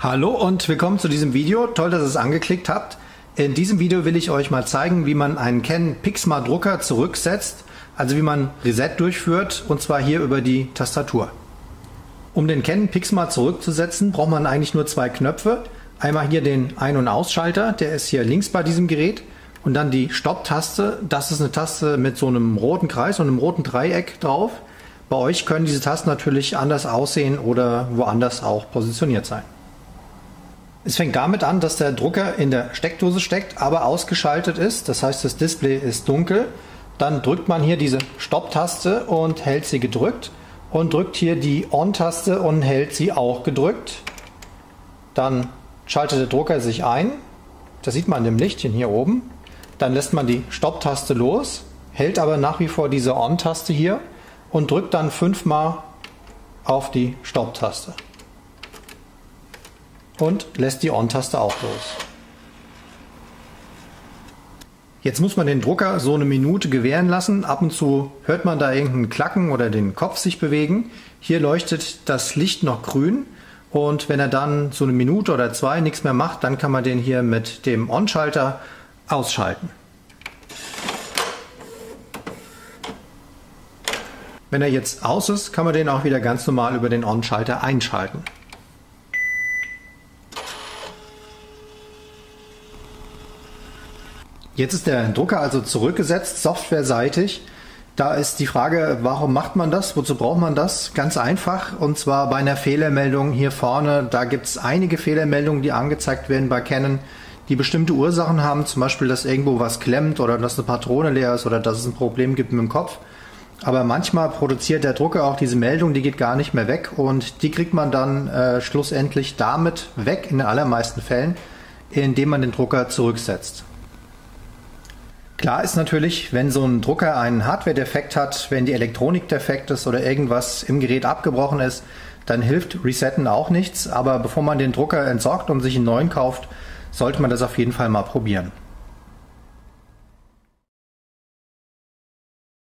Hallo und willkommen zu diesem Video. Toll, dass ihr es angeklickt habt. In diesem Video will ich euch mal zeigen, wie man einen Canon Pixma Drucker zurücksetzt, also wie man Reset durchführt und zwar hier über die Tastatur. Um den Canon Pixma zurückzusetzen, braucht man eigentlich nur zwei Knöpfe. Einmal hier den Ein- und Ausschalter, der ist hier links bei diesem Gerät und dann die Stopp-Taste. Das ist eine Taste mit so einem roten Kreis und einem roten Dreieck drauf. Bei euch können diese Tasten natürlich anders aussehen oder woanders auch positioniert sein. Es fängt damit an, dass der Drucker in der Steckdose steckt, aber ausgeschaltet ist. Das heißt, das Display ist dunkel. Dann drückt man hier diese Stopp-Taste und hält sie gedrückt und drückt hier die On-Taste und hält sie auch gedrückt. Dann schaltet der Drucker sich ein. Das sieht man im Lichtchen hier oben. Dann lässt man die Stopp-Taste los, hält aber nach wie vor diese On-Taste hier und drückt dann fünfmal auf die Stopp-Taste und lässt die On-Taste auch los. Jetzt muss man den Drucker so eine Minute gewähren lassen. Ab und zu hört man da irgendeinen Klacken oder den Kopf sich bewegen. Hier leuchtet das Licht noch grün und wenn er dann so eine Minute oder zwei nichts mehr macht, dann kann man den hier mit dem On-Schalter ausschalten. Wenn er jetzt aus ist, kann man den auch wieder ganz normal über den On-Schalter einschalten. Jetzt ist der Drucker also zurückgesetzt, softwareseitig. Da ist die Frage, warum macht man das? Wozu braucht man das? Ganz einfach. Und zwar bei einer Fehlermeldung hier vorne. Da gibt es einige Fehlermeldungen, die angezeigt werden bei Canon, die bestimmte Ursachen haben. Zum Beispiel, dass irgendwo was klemmt oder dass eine Patrone leer ist oder dass es ein Problem gibt mit dem Kopf. Aber manchmal produziert der Drucker auch diese Meldung, die geht gar nicht mehr weg. Und die kriegt man dann äh, schlussendlich damit weg, in den allermeisten Fällen, indem man den Drucker zurücksetzt. Klar ist natürlich, wenn so ein Drucker einen Hardware-Defekt hat, wenn die Elektronik defekt ist oder irgendwas im Gerät abgebrochen ist, dann hilft Resetten auch nichts. Aber bevor man den Drucker entsorgt und sich einen neuen kauft, sollte man das auf jeden Fall mal probieren.